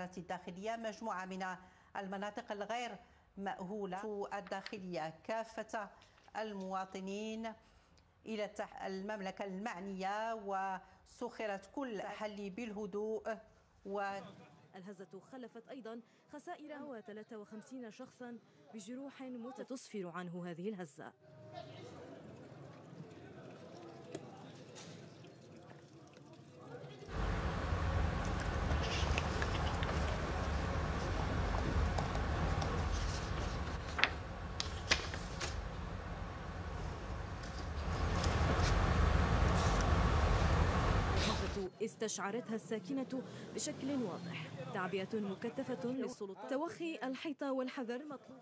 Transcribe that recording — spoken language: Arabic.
وزارة الداخلية مجموعة من المناطق الغير مأهولة الداخلية. كافة المواطنين إلى المملكة المعنية وسخرت كل حل بالهدوء و الهزة خلفت أيضا خسائر و53 شخصا بجروح متسفر عنه هذه الهزة. استشعرتها الساكنة بشكل واضح. تعبئة مكثفة للسلطات توخي الحيطة والحذر مطلوب.